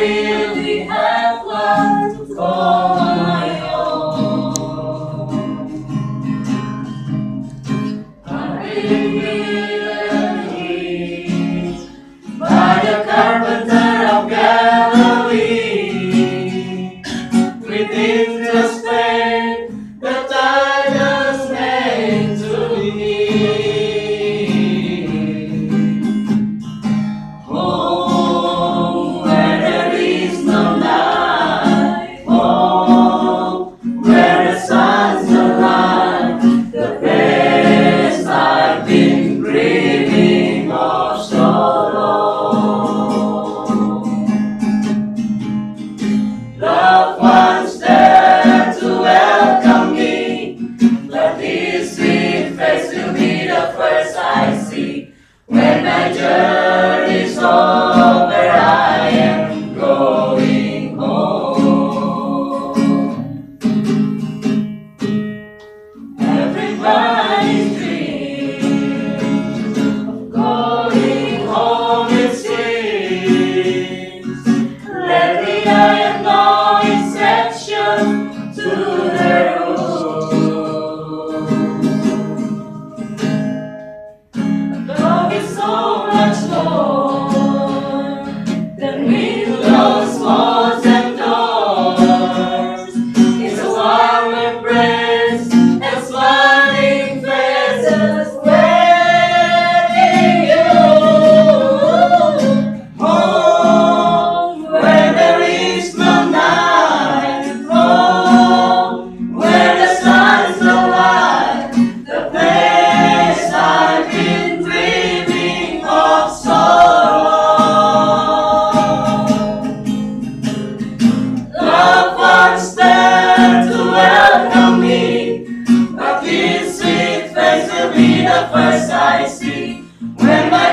really the Father. be the first I see. When my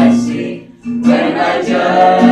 I see when I judge.